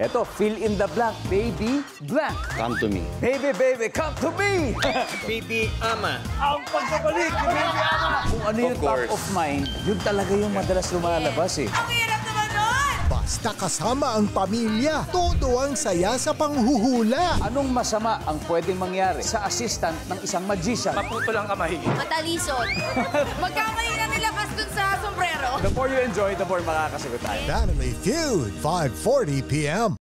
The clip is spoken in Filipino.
Eto, fill in the blank, baby blank. Come to me. Baby, baby, come to me! Baby Ama. Ang pagbabalik ni Baby Ama! Kung ano yung Of top course. of mind, yun talaga yung madalas lumalabas eh. Ang hirap naman nun! Basta kasama ang pamilya, todo ang saya sa panghuhula. Anong masama ang pwedeng mangyari sa assistant ng isang magician? Maputo lang kamay. Matalisod. Magkamali na nilakas dun sa. The more you enjoy, the more makakasagot tayo. Family Feud, 5.40 p.m.